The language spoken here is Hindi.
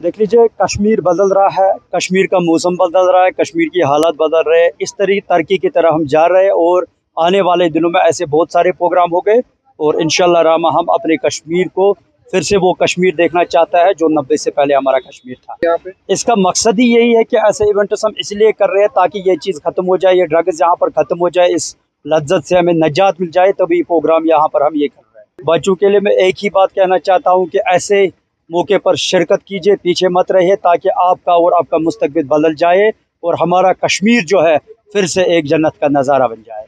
देख लीजिए कश्मीर बदल रहा है कश्मीर का मौसम बदल रहा है कश्मीर की हालात बदल रहे हैं। इस तरीके तरक्की की तरह हम जा रहे हैं और आने वाले दिनों में ऐसे बहुत सारे प्रोग्राम हो गए और इन रामा हम अपने कश्मीर को फिर से वो कश्मीर देखना चाहता है जो नब्बे से पहले हमारा कश्मीर था। यहाँ पे? इसका मकसद ही यही है कि ऐसे इवेंट्स हम इसलिए कर रहे हैं ताकि ये चीज़ ख़त्म हो जाए ये ड्रग्स यहाँ पर ख़त्म हो जाए इस लज्जत से हमें नजात मिल जाए तभी प्रोग्राम यहाँ पर हम ये कर रहे हैं। बच्चों के लिए मैं एक ही बात कहना चाहता हूँ कि ऐसे मौके पर शिरकत कीजिए, पीछे मत रहिए ताकि आपका और आपका मुस्तबिल बदल जाए और हमारा कश्मीर जो है फिर से एक जन्नत का नज़ारा बन जाए।